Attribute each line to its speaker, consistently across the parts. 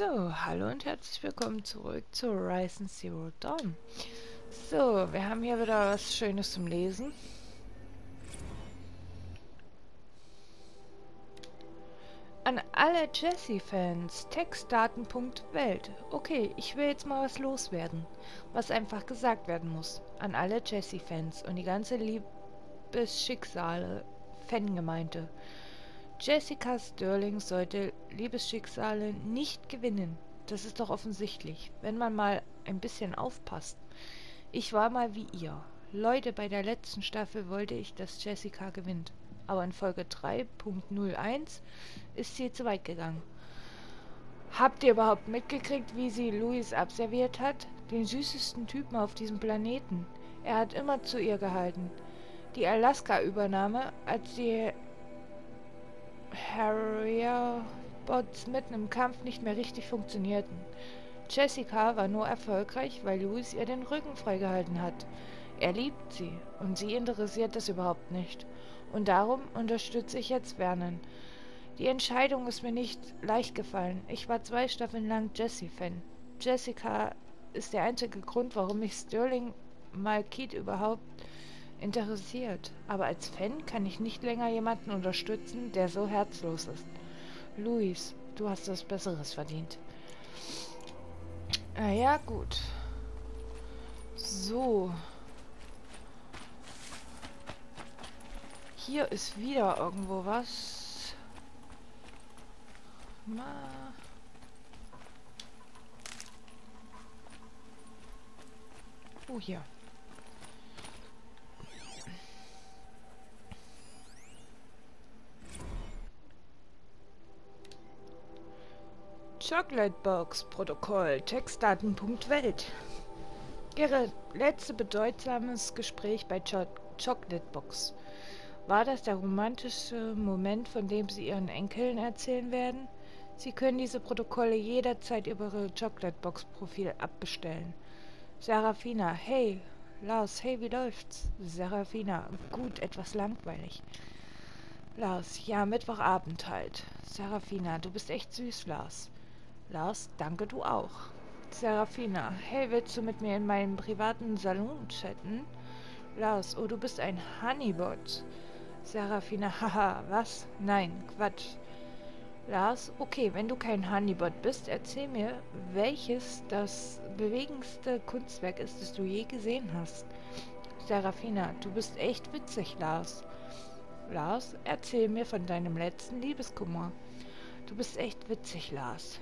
Speaker 1: So, hallo und herzlich willkommen zurück zu Horizon Zero Dawn. So, wir haben hier wieder was Schönes zum Lesen. An alle Jessie-Fans, Textdaten.welt. Okay, ich will jetzt mal was loswerden, was einfach gesagt werden muss. An alle Jessie-Fans und die ganze Liebesschicksale, Fangemeinde. Jessica Sterling sollte Liebesschicksale nicht gewinnen. Das ist doch offensichtlich, wenn man mal ein bisschen aufpasst. Ich war mal wie ihr. Leute, bei der letzten Staffel wollte ich, dass Jessica gewinnt. Aber in Folge 3.01 ist sie zu weit gegangen. Habt ihr überhaupt mitgekriegt, wie sie Louis abserviert hat? Den süßesten Typen auf diesem Planeten. Er hat immer zu ihr gehalten. Die Alaska-Übernahme, als sie Harrier-Bots mitten im Kampf nicht mehr richtig funktionierten. Jessica war nur erfolgreich, weil Louis ihr den Rücken freigehalten hat. Er liebt sie und sie interessiert das überhaupt nicht. Und darum unterstütze ich jetzt Vernon. Die Entscheidung ist mir nicht leicht gefallen. Ich war zwei Staffeln lang Jessie-Fan. Jessica ist der einzige Grund, warum mich Sterling Malkit überhaupt interessiert, aber als Fan kann ich nicht länger jemanden unterstützen, der so herzlos ist. Luis, du hast was Besseres verdient. Na ja, gut. So. Hier ist wieder irgendwo was. Mal. Oh, hier. Chocolatebox Protokoll Textdaten.welt Ihre letzte bedeutsames Gespräch bei Cho Chocolatebox. War das der romantische Moment, von dem Sie Ihren Enkeln erzählen werden? Sie können diese Protokolle jederzeit über Ihr Chocolatebox-Profil abbestellen. Serafina, hey. Lars, hey, wie läuft's? Serafina, gut, etwas langweilig. Lars, ja, Mittwochabend halt. Serafina, du bist echt süß, Lars. Lars, danke du auch. Serafina, hey, willst du mit mir in meinem privaten Salon chatten? Lars, oh, du bist ein Honeybot. Serafina, haha, was? Nein, Quatsch. Lars, okay, wenn du kein Honeybot bist, erzähl mir, welches das bewegendste Kunstwerk ist, das du je gesehen hast. Serafina, du bist echt witzig, Lars. Lars, erzähl mir von deinem letzten Liebeskummer. Du bist echt witzig, Lars.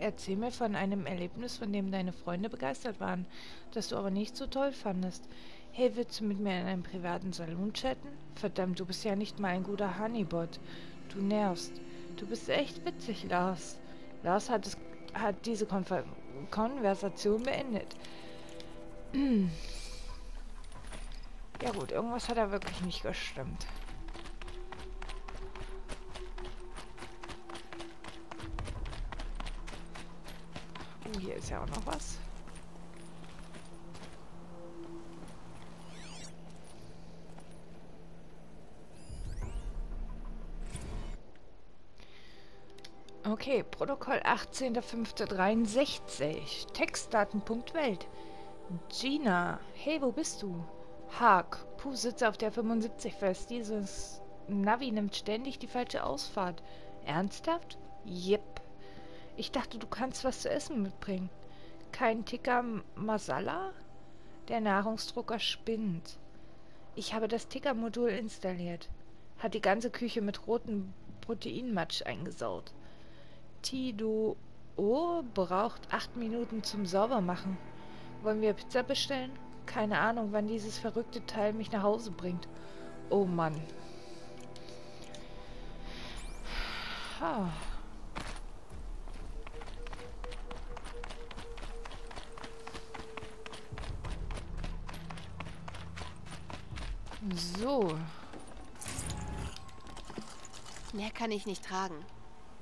Speaker 1: Erzähl mir von einem Erlebnis, von dem deine Freunde begeistert waren, das du aber nicht so toll fandest. Hey, willst du mit mir in einem privaten Salon chatten? Verdammt, du bist ja nicht mal ein guter Honeybot. Du nervst. Du bist echt witzig, Lars. Lars hat, es, hat diese Konver Konversation beendet. ja gut, irgendwas hat er wirklich nicht gestimmt. Hier ist ja auch noch was. Okay, Protokoll 18.05.63. Textdaten.welt. Gina, hey, wo bist du? Haag, puh, sitze auf der 75 fest. Dieses Navi nimmt ständig die falsche Ausfahrt. Ernsthaft? Jep. Ich dachte, du kannst was zu essen mitbringen. Kein Tikka Masala? Der Nahrungsdrucker spinnt. Ich habe das Ticker-Modul installiert. Hat die ganze Küche mit rotem Proteinmatsch eingesaut. Tido O braucht acht Minuten zum Saubermachen. Wollen wir Pizza bestellen? Keine Ahnung, wann dieses verrückte Teil mich nach Hause bringt. Oh Mann. Ha. So.
Speaker 2: Mehr kann ich nicht tragen.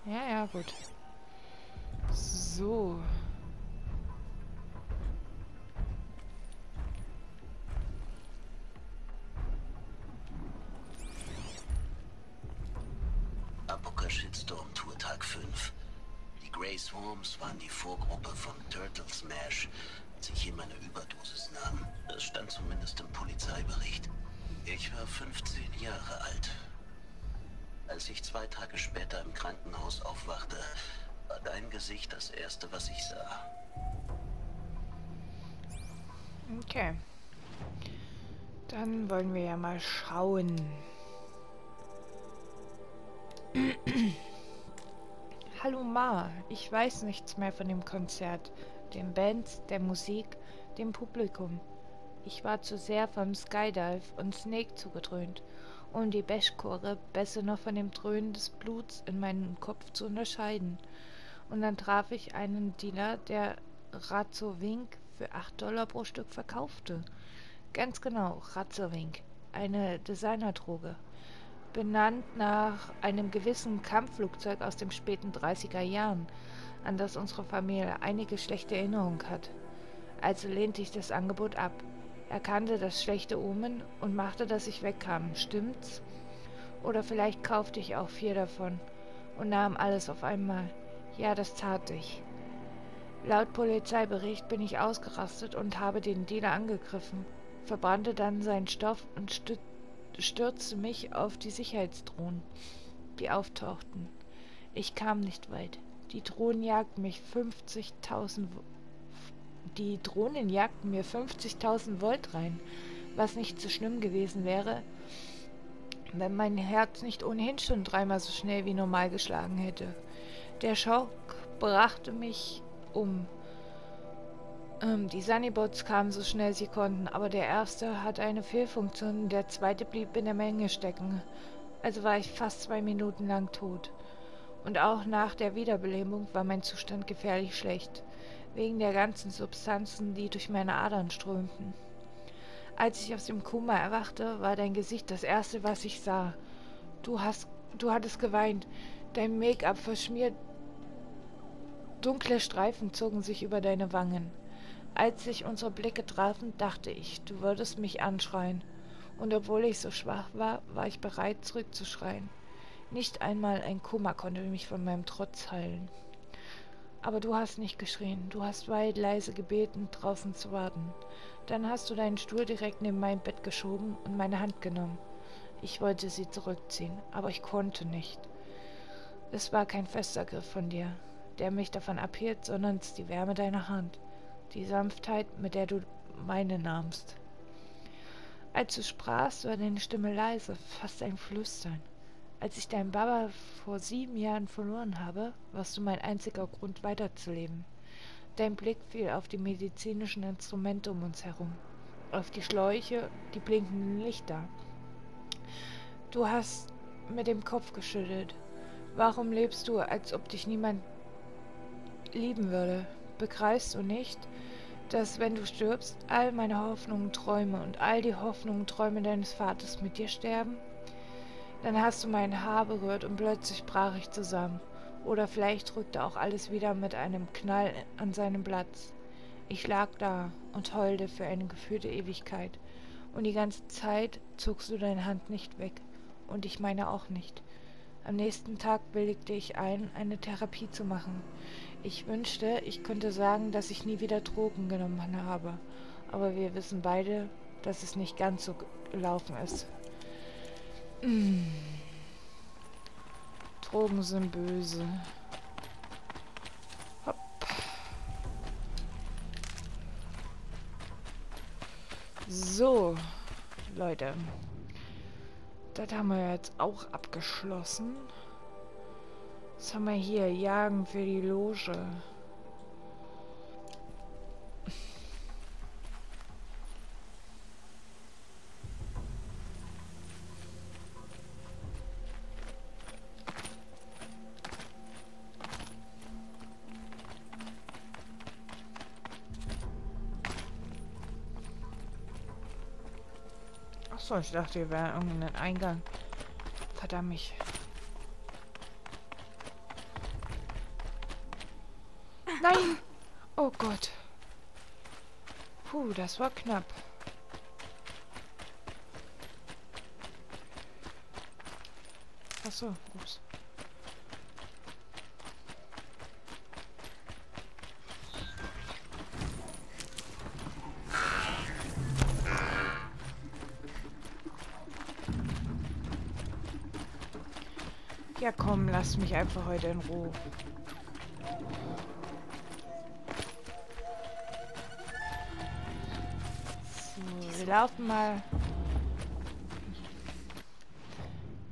Speaker 1: Ja, ja, gut. So.
Speaker 3: Apoka Shitstorm Tour Tag 5. Die Grey Stray Swarms waren die Vorgruppe von Turtle Smash, als ich hier meine Überdosis nahm. Das stand zumindest im Polizeibericht. Ich war 15 Jahre alt. Als ich zwei Tage später im Krankenhaus aufwachte, war dein Gesicht das erste, was ich sah.
Speaker 1: Okay. Dann wollen wir ja mal schauen. Hallo Ma, ich weiß nichts mehr von dem Konzert, den Bands, der Musik, dem Publikum. Ich war zu sehr vom Skydive und Snake zugedröhnt, um die Bashchore besser noch von dem Dröhnen des Bluts in meinem Kopf zu unterscheiden. Und dann traf ich einen Dealer, der Razowink für 8 Dollar pro Stück verkaufte. Ganz genau, Razowink, eine Designerdroge. Benannt nach einem gewissen Kampfflugzeug aus den späten 30er Jahren, an das unsere Familie einige schlechte Erinnerungen hat. Also lehnte ich das Angebot ab erkannte das schlechte Omen und machte, dass ich wegkam. Stimmt's? Oder vielleicht kaufte ich auch vier davon und nahm alles auf einmal. Ja, das tat ich. Laut Polizeibericht bin ich ausgerastet und habe den Dealer angegriffen, verbrannte dann seinen Stoff und stürzte mich auf die Sicherheitsdrohnen, die auftauchten. Ich kam nicht weit. Die Drohnen jagten mich 50.000 die Drohnen jagten mir 50.000 Volt rein, was nicht so schlimm gewesen wäre, wenn mein Herz nicht ohnehin schon dreimal so schnell wie normal geschlagen hätte. Der Schock brachte mich um. Ähm, die Sunnybots kamen so schnell sie konnten, aber der erste hatte eine Fehlfunktion, der zweite blieb in der Menge stecken. Also war ich fast zwei Minuten lang tot. Und auch nach der Wiederbelebung war mein Zustand gefährlich schlecht wegen der ganzen Substanzen, die durch meine Adern strömten. Als ich aus dem Koma erwachte, war dein Gesicht das erste, was ich sah. Du hast, du hattest geweint, dein Make-up verschmiert, dunkle Streifen zogen sich über deine Wangen. Als sich unsere Blicke trafen, dachte ich, du würdest mich anschreien. Und obwohl ich so schwach war, war ich bereit, zurückzuschreien. Nicht einmal ein Kummer konnte mich von meinem Trotz heilen. Aber du hast nicht geschrien. Du hast weit leise gebeten, draußen zu warten. Dann hast du deinen Stuhl direkt neben mein Bett geschoben und meine Hand genommen. Ich wollte sie zurückziehen, aber ich konnte nicht. Es war kein fester Griff von dir, der mich davon abhielt, sondern es die Wärme deiner Hand, die Sanftheit, mit der du meine nahmst. Als du sprachst, war deine Stimme leise, fast ein Flüstern. Als ich deinen Baba vor sieben Jahren verloren habe, warst du mein einziger Grund weiterzuleben. Dein Blick fiel auf die medizinischen Instrumente um uns herum, auf die Schläuche, die blinkenden Lichter. Du hast mit dem Kopf geschüttelt. Warum lebst du, als ob dich niemand lieben würde? Begreifst du nicht, dass wenn du stirbst, all meine Hoffnungen, Träume und all die Hoffnungen, Träume deines Vaters mit dir sterben? Dann hast du mein Haar berührt und plötzlich brach ich zusammen. Oder vielleicht rückte auch alles wieder mit einem Knall an seinen Platz. Ich lag da und heulte für eine gefühlte Ewigkeit. Und die ganze Zeit zogst du deine Hand nicht weg. Und ich meine auch nicht. Am nächsten Tag willigte ich ein, eine Therapie zu machen. Ich wünschte, ich könnte sagen, dass ich nie wieder Drogen genommen habe. Aber wir wissen beide, dass es nicht ganz so gelaufen ist. Drogen sind böse. Hopp. So, Leute. Das haben wir jetzt auch abgeschlossen. Was haben wir hier? Jagen für die Loge. Achso, ich dachte, hier wäre irgendein Eingang. Verdammt mich. Nein! Oh Gott. Puh, das war knapp. Achso, ups. Mich einfach heute in Ruhe. So, wir laufen mal.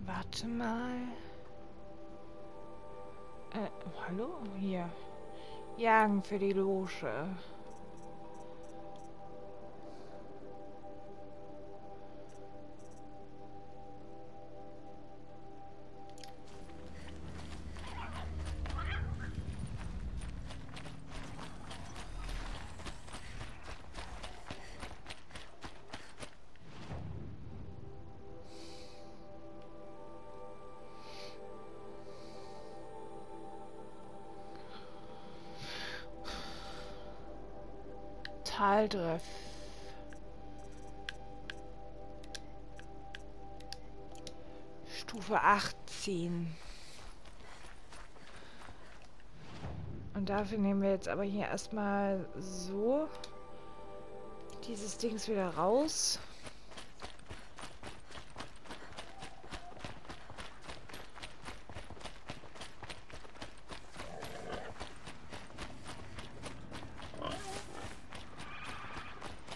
Speaker 1: Warte mal. Äh, hallo? Hier. Jagen für die Loge. Taldriff. Stufe 18. Und dafür nehmen wir jetzt aber hier erstmal so dieses Dings wieder raus.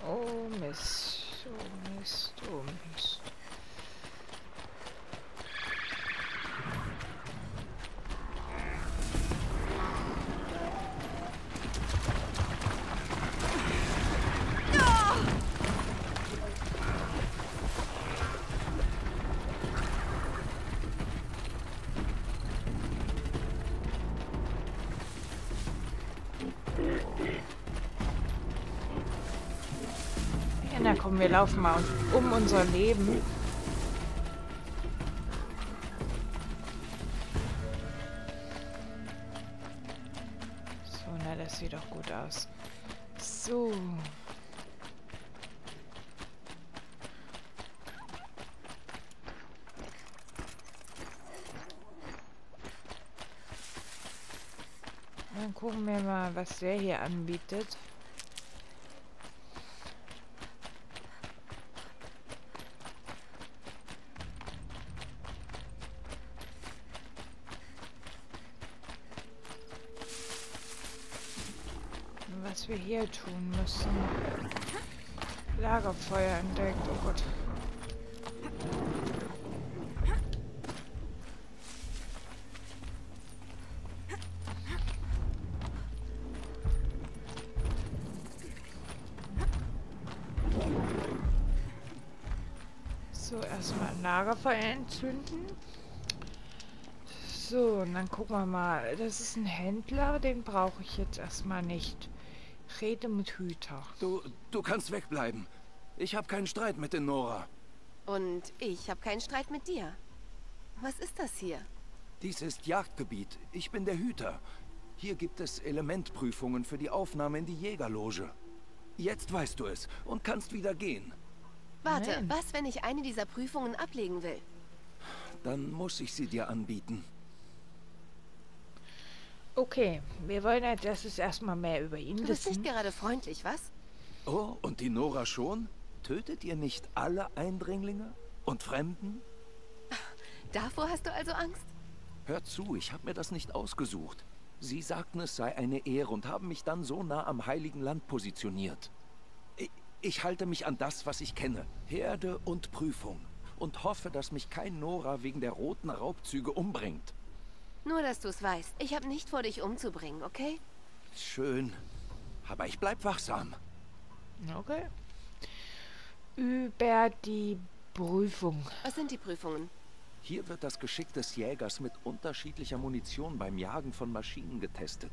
Speaker 1: Oh Mist, oh Mist, oh Mist. Ja, na komm, wir laufen mal um unser Leben. So, na, das sieht doch gut aus. So. Dann gucken wir mal, was der hier anbietet. Was wir hier tun müssen. Lagerfeuer entdeckt. Oh Gott. So, erstmal ein Lagerfeuer entzünden. So, und dann gucken wir mal. Das ist ein Händler, den brauche ich jetzt erstmal nicht. Rede mit Hüter.
Speaker 4: Du, du kannst wegbleiben. Ich habe keinen Streit mit den Nora.
Speaker 2: Und ich habe keinen Streit mit dir. Was ist das hier?
Speaker 4: Dies ist Jagdgebiet. Ich bin der Hüter. Hier gibt es Elementprüfungen für die Aufnahme in die Jägerloge. Jetzt weißt du es und kannst wieder gehen.
Speaker 2: Warte,
Speaker 1: Nein.
Speaker 2: was, wenn ich eine dieser Prüfungen ablegen will?
Speaker 4: Dann muss ich sie dir anbieten.
Speaker 1: Okay, wir wollen als erstes erstmal mehr über ihn
Speaker 2: Du bist
Speaker 1: wissen.
Speaker 2: nicht gerade freundlich, was?
Speaker 4: Oh, und die Nora schon? Tötet ihr nicht alle Eindringlinge und Fremden?
Speaker 2: Davor hast du also Angst?
Speaker 4: Hör zu, ich habe mir das nicht ausgesucht. Sie sagten, es sei eine Ehre und haben mich dann so nah am Heiligen Land positioniert. Ich, ich halte mich an das, was ich kenne. Herde und Prüfung. Und hoffe, dass mich kein Nora wegen der roten Raubzüge umbringt.
Speaker 2: Nur, dass du es weißt. Ich habe nicht vor, dich umzubringen, okay?
Speaker 4: Schön. Aber ich bleib wachsam.
Speaker 1: Okay. Über die Prüfung.
Speaker 2: Was sind die Prüfungen?
Speaker 4: Hier wird das Geschick des Jägers mit unterschiedlicher Munition beim Jagen von Maschinen getestet.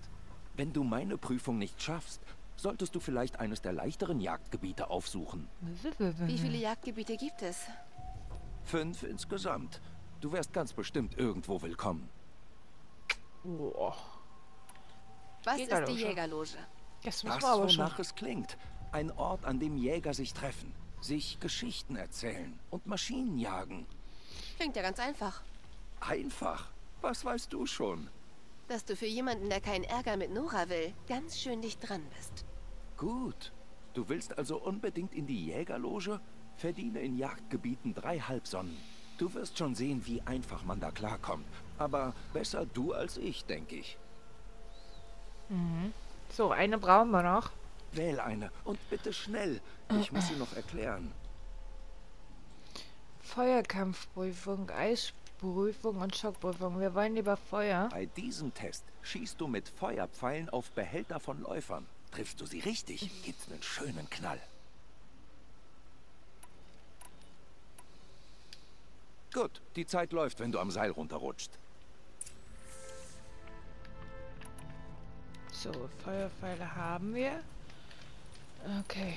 Speaker 4: Wenn du meine Prüfung nicht schaffst, solltest du vielleicht eines der leichteren Jagdgebiete aufsuchen.
Speaker 2: Wie viele Jagdgebiete gibt es?
Speaker 4: Fünf insgesamt. Du wärst ganz bestimmt irgendwo willkommen.
Speaker 1: Boah,
Speaker 2: Was ist
Speaker 1: Jägerloge.
Speaker 2: die Jägerloge?
Speaker 1: das muss aber schon.
Speaker 4: wonach es klingt. Ein Ort, an dem Jäger sich treffen, sich Geschichten erzählen und Maschinen jagen.
Speaker 2: Klingt ja ganz einfach.
Speaker 4: Einfach. Was weißt du schon?
Speaker 2: Dass du für jemanden, der keinen Ärger mit Nora will, ganz schön dicht dran bist.
Speaker 4: Gut. Du willst also unbedingt in die Jägerloge? Verdiene in Jagdgebieten drei Halbsonnen. Du wirst schon sehen, wie einfach man da klarkommt. Aber besser du als ich, denke ich.
Speaker 1: Mhm. So, eine brauchen wir noch.
Speaker 4: Wähl eine und bitte schnell. Ich muss sie noch erklären.
Speaker 1: Feuerkampfprüfung, Eisprüfung und Schockprüfung. Wir wollen lieber Feuer.
Speaker 4: Bei diesem Test schießt du mit Feuerpfeilen auf Behälter von Läufern. Triffst du sie richtig, gibt's einen schönen Knall. Gut, die Zeit läuft, wenn du am Seil runterrutscht.
Speaker 1: So, Feuerpfeile haben wir. Okay.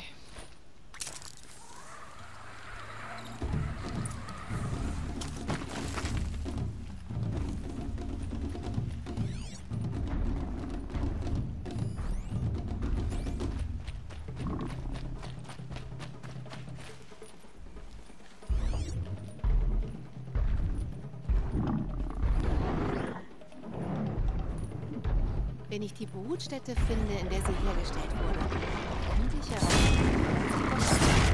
Speaker 2: Ich die Brutstätte finde, in der sie hergestellt wurde, könnte ich herausfinden,
Speaker 1: Hoch.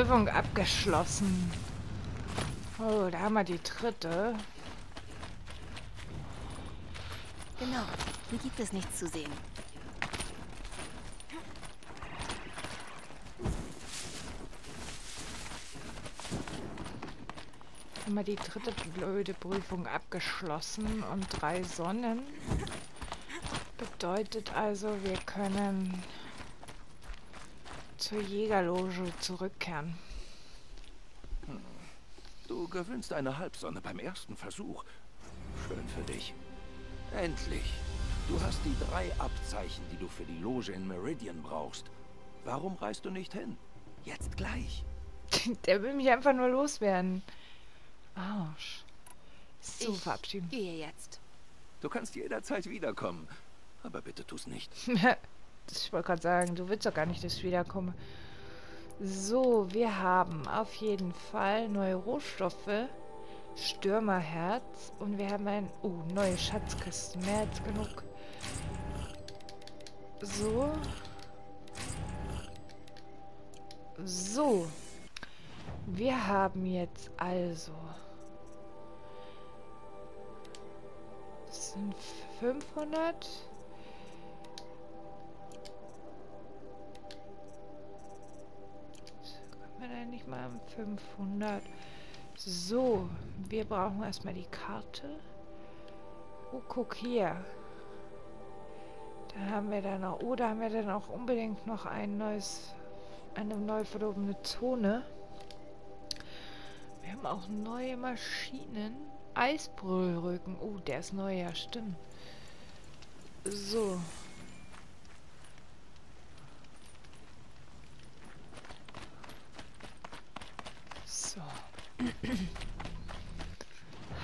Speaker 1: Prüfung abgeschlossen. Oh, da haben wir die dritte.
Speaker 2: Genau, hier gibt es nichts zu sehen.
Speaker 1: Haben wir die dritte blöde Prüfung abgeschlossen und drei Sonnen. Bedeutet also, wir können zur Jägerloge zurückkehren.
Speaker 4: Du gewinnst eine Halbsonne beim ersten Versuch. Schön für dich. Endlich. Du hast die drei Abzeichen, die du für die Loge in Meridian brauchst. Warum reist du nicht hin? Jetzt gleich.
Speaker 1: Der will mich einfach nur loswerden. Arsch. So,
Speaker 2: ich
Speaker 1: verabschieden.
Speaker 2: gehe jetzt.
Speaker 4: Du kannst jederzeit wiederkommen. Aber bitte tu's nicht.
Speaker 1: ich wollte gerade sagen, du willst doch gar nicht, dass ich wiederkomme. So, wir haben auf jeden Fall neue Rohstoffe, Stürmerherz und wir haben ein... Oh, neue Schatzkisten, mehr als genug. So. So. Wir haben jetzt also... Das sind 500... mal 500? So, wir brauchen erstmal die Karte. Oh, guck hier. Da haben wir dann auch, oh, da haben wir dann auch unbedingt noch ein neues, eine neu verdobene Zone. Wir haben auch neue Maschinen. Eisbrüllrücken. Oh, der ist neu, ja, stimmt. So.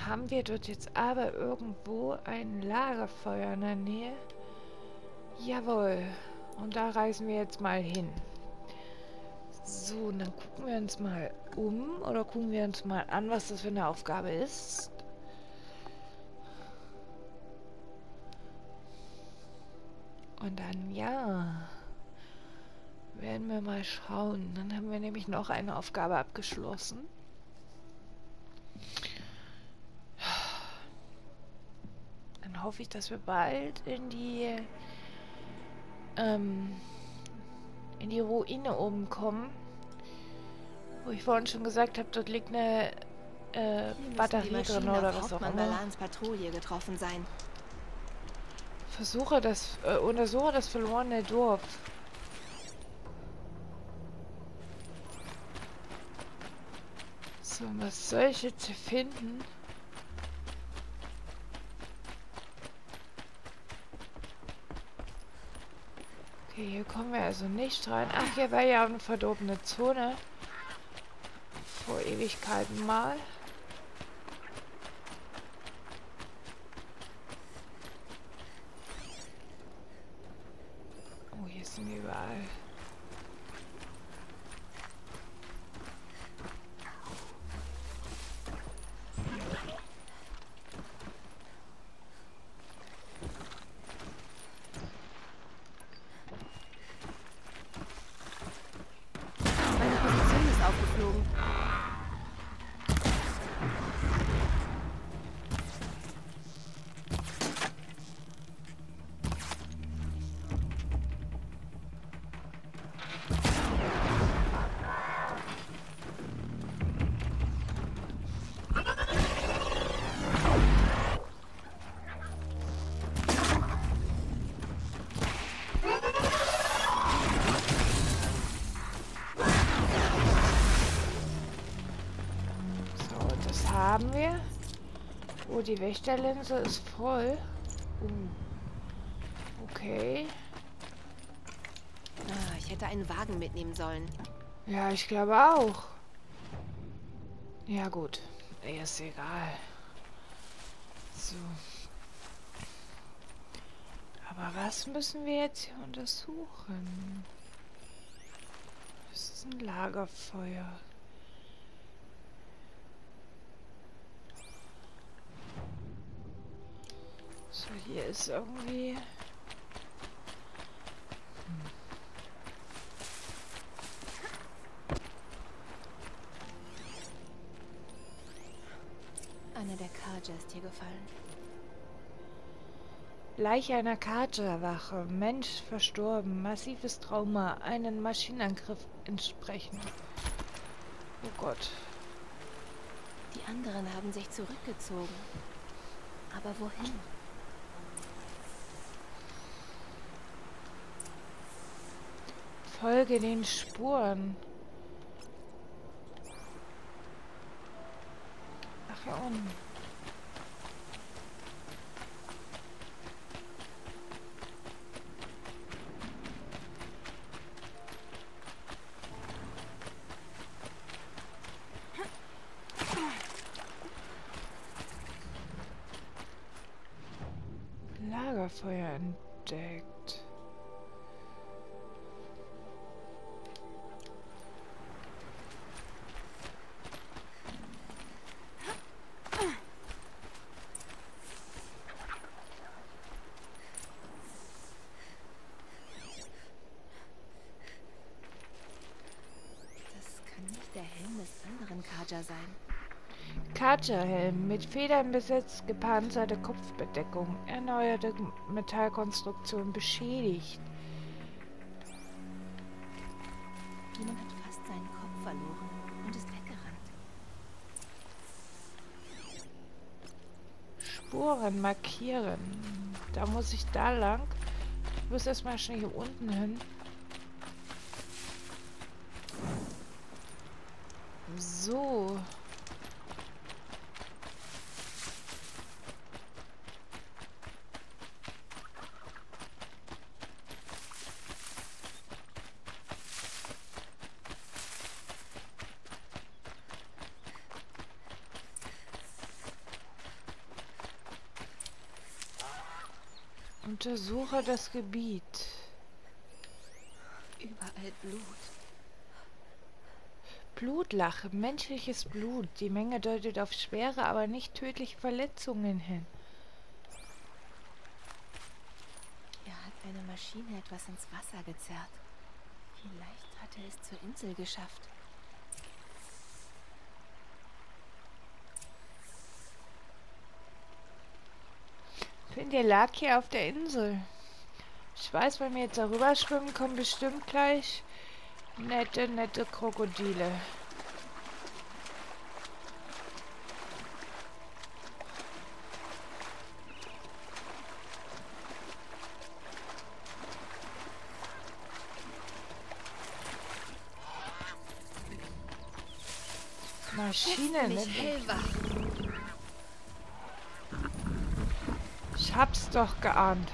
Speaker 1: Haben wir dort jetzt aber irgendwo ein Lagerfeuer in der Nähe? Jawohl. Und da reisen wir jetzt mal hin. So, und dann gucken wir uns mal um oder gucken wir uns mal an, was das für eine Aufgabe ist. Und dann, ja, werden wir mal schauen. Dann haben wir nämlich noch eine Aufgabe abgeschlossen. Dann hoffe ich, dass wir bald in die ähm, in die Ruine oben kommen. Wo ich vorhin schon gesagt habe, dort liegt eine äh, Batterie drin oder was auch immer.
Speaker 2: Patrouille getroffen sein.
Speaker 1: Versuche das, äh, untersuche das verlorene Dorf. So, was jetzt hier finden? Okay, hier kommen wir also nicht rein. Ach, hier war ja eine verdobene Zone. Vor Ewigkeiten mal. Oh, hier sind wir überall. Haben wir. Oh, die Wächterlinse ist voll. Uh. Okay.
Speaker 2: Ah, ich hätte einen Wagen mitnehmen sollen.
Speaker 1: Ja, ich glaube auch. Ja, gut. Ist egal. So. Aber was müssen wir jetzt hier untersuchen? Das ist ein Lagerfeuer. So, hier ist irgendwie...
Speaker 2: Einer der Karja ist hier gefallen.
Speaker 1: Leiche einer Kaja-Wache. Mensch verstorben. Massives Trauma. Einen Maschinenangriff entsprechend. Oh Gott.
Speaker 2: Die anderen haben sich zurückgezogen. Aber wohin?
Speaker 1: Folge den Spuren. Ach, hier unten. Lagerfeuer entdeckt. Kaja-Helm mit Federn besetzt, gepanzerte Kopfbedeckung, erneuerte Metallkonstruktion beschädigt.
Speaker 2: Jemand hat fast seinen Kopf verloren und ist weggerannt.
Speaker 1: Spuren markieren. Da muss ich da lang. Ich muss erstmal schnell hier unten hin. So. Untersuche das Gebiet.
Speaker 2: Überall Blut.
Speaker 1: Blutlache, menschliches Blut. Die Menge deutet auf schwere, aber nicht tödliche Verletzungen hin.
Speaker 2: Er hat eine Maschine etwas ins Wasser gezerrt. Vielleicht hat er es zur Insel geschafft.
Speaker 1: Finde, ihr lag hier auf der Insel. Ich weiß, wenn wir jetzt darüber schwimmen, kommen bestimmt gleich nette, nette Krokodile. Maschine, ne? Hab's doch geahnt.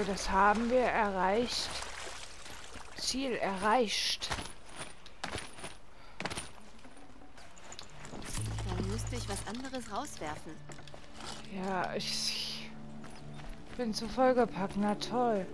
Speaker 1: So, das haben wir erreicht. Ziel erreicht.
Speaker 2: Dann müsste ich was anderes rauswerfen.
Speaker 1: Ja, ich bin zu vollgepackt. Na toll.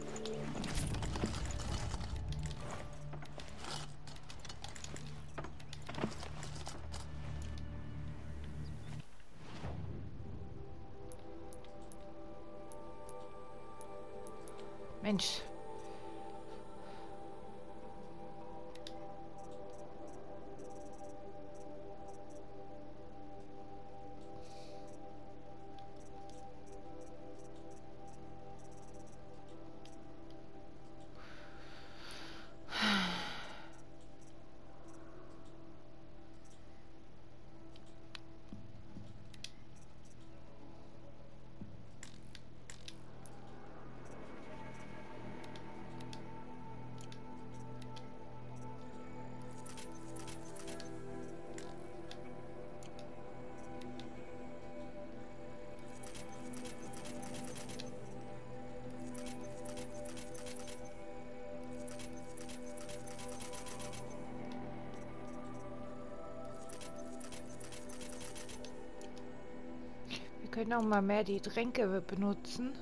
Speaker 1: Können auch mal mehr die Tränke benutzen.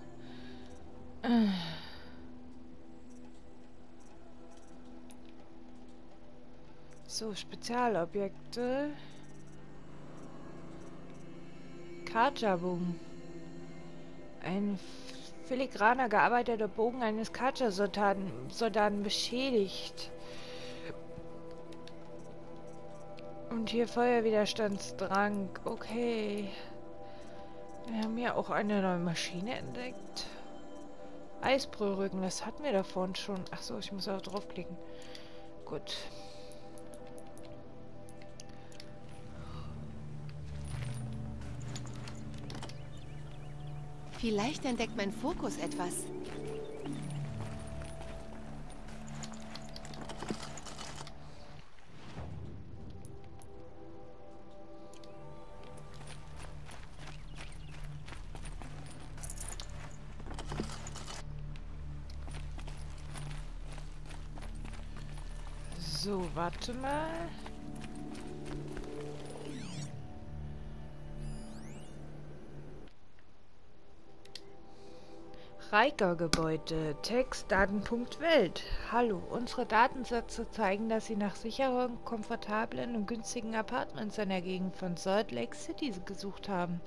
Speaker 1: So, Spezialobjekte. Karja-Bogen. Ein filigraner gearbeiteter Bogen eines Karja-Soldaten beschädigt. Und hier Feuerwiderstandsdrang. Okay. Wir haben ja auch eine neue Maschine entdeckt. Eisbrüllrücken, das hatten wir davon schon. Ach so, ich muss auch draufklicken. Gut.
Speaker 2: Vielleicht entdeckt mein Fokus etwas.
Speaker 1: So, warte mal. Riker-Gebäude, Text, Datenpunkt Welt. Hallo, unsere Datensätze zeigen, dass Sie nach sicheren, komfortablen und günstigen Apartments in der Gegend von Salt Lake City gesucht haben.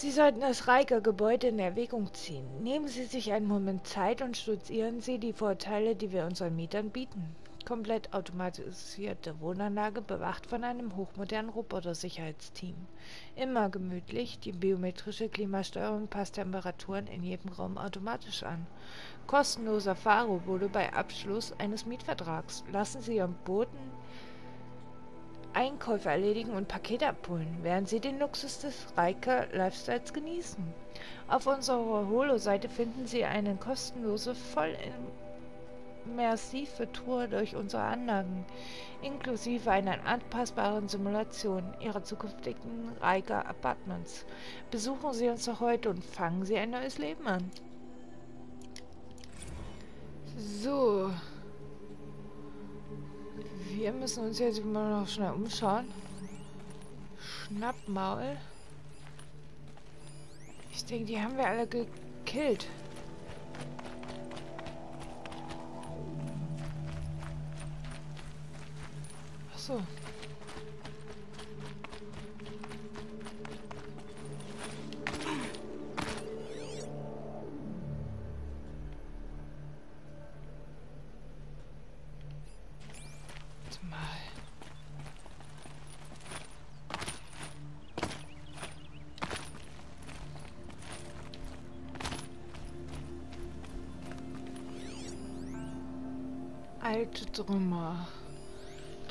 Speaker 1: Sie sollten das Riker-Gebäude in Erwägung ziehen. Nehmen Sie sich einen Moment Zeit und studieren Sie die Vorteile, die wir unseren Mietern bieten. Komplett automatisierte Wohnanlage, bewacht von einem hochmodernen Roboter-Sicherheitsteam. Immer gemütlich, die biometrische Klimasteuerung passt Temperaturen in jedem Raum automatisch an. Kostenloser Fahrroboter bei Abschluss eines Mietvertrags. Lassen Sie Ihren Boten Einkäufe erledigen und Pakete abholen, während Sie den Luxus des Riker Lifestyles genießen. Auf unserer Holo-Seite finden Sie eine kostenlose, voll immersive Tour durch unsere Anlagen, inklusive einer anpassbaren Simulation Ihrer zukünftigen Riker Apartments. Besuchen Sie uns doch heute und fangen Sie ein neues Leben an. So. Wir müssen uns jetzt immer noch schnell umschauen. Schnappmaul. Ich denke, die haben wir alle gekillt. Ach so.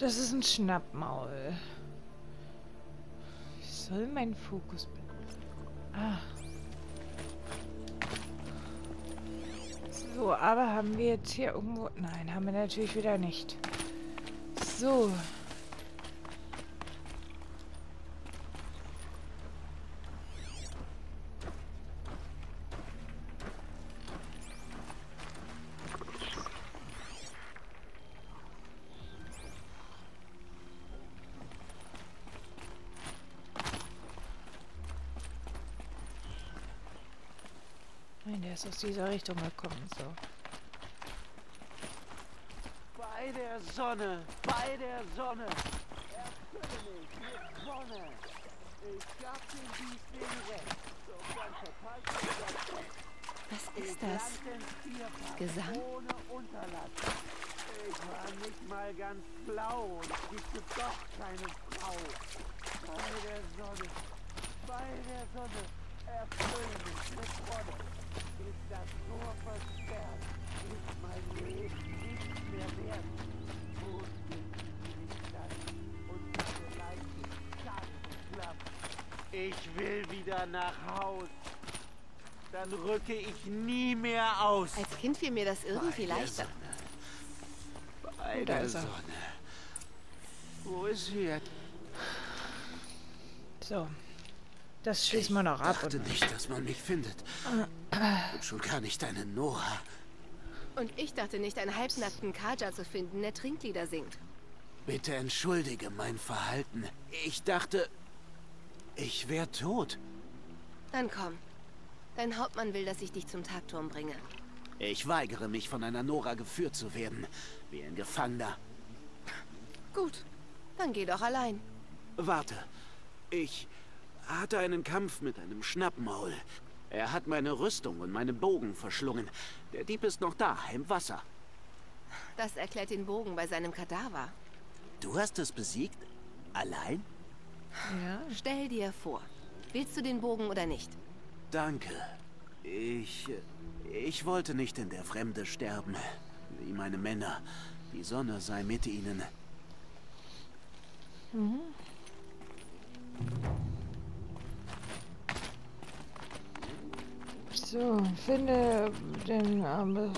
Speaker 1: Das ist ein Schnappmaul. Wie soll mein Fokus... Ah. So, aber haben wir jetzt hier irgendwo... Nein, haben wir natürlich wieder nicht. So. Ist aus dieser Richtung gekommen, so.
Speaker 5: Bei der Sonne, bei der Sonne. Erfülle mich mit Sonne. Ich gab den Recht. So ganz verpasst.
Speaker 2: Was ist das? Gesang?
Speaker 5: Ohne Unterlass. Ich war nicht mal ganz blau und kriegte doch keine Frau. Bei der Sonne, bei der Sonne, erfülle mich mit Wonne. Ist das Tor versperrt, ist mein Leben nicht mehr wert. Wo ist das und meine Leiche schlapp. Ich will wieder nach Haus. Dann rücke ich nie mehr aus.
Speaker 2: Als Kind fiel mir das irgendwie leichter.
Speaker 5: Bei
Speaker 1: Da
Speaker 5: der
Speaker 1: ist er.
Speaker 5: Sonne. Wo ist sie jetzt?
Speaker 1: So. Das schließen wir noch ab.
Speaker 5: dachte
Speaker 1: Und
Speaker 5: nicht, dass man mich findet. Und schon gar nicht eine Nora.
Speaker 2: Und ich dachte nicht, einen halbnackten Kaja zu finden, der Trinklieder singt.
Speaker 5: Bitte entschuldige mein Verhalten. Ich dachte, ich wäre tot.
Speaker 2: Dann komm. Dein Hauptmann will, dass ich dich zum Tagturm bringe.
Speaker 5: Ich weigere mich, von einer Nora geführt zu werden. Wie ein Gefangener.
Speaker 2: Gut. Dann geh doch allein.
Speaker 5: Warte. Ich hatte einen Kampf mit einem Schnappmaul. Er hat meine Rüstung und meinen Bogen verschlungen. Der Dieb ist noch da, im Wasser.
Speaker 2: Das erklärt den Bogen bei seinem Kadaver.
Speaker 5: Du hast es besiegt? Allein?
Speaker 1: ja,
Speaker 2: Stell dir vor. Willst du den Bogen oder nicht?
Speaker 5: Danke. Ich. Ich wollte nicht in der Fremde sterben. Wie meine Männer. Die Sonne sei mit ihnen.
Speaker 1: So, finde den ähm,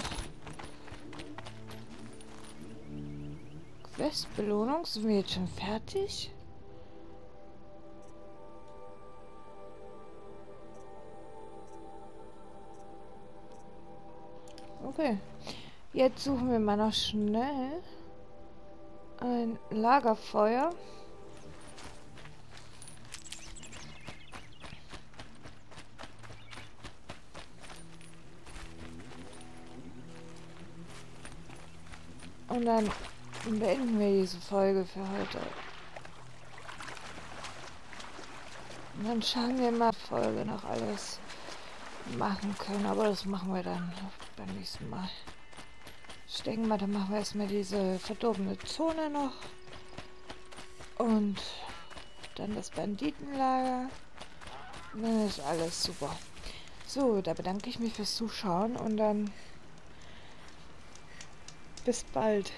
Speaker 1: Questbelohnung. Sind wir jetzt schon fertig? Okay. Jetzt suchen wir mal noch schnell ein Lagerfeuer. Und dann beenden wir diese Folge für heute. Und dann schauen wir mal, Folge noch alles machen können. Aber das machen wir dann beim nächsten Mal. Ich denke mal, dann machen wir erstmal diese verdorbene Zone noch. Und dann das Banditenlager. Und dann ist alles super. So, da bedanke ich mich fürs Zuschauen und dann bis bald.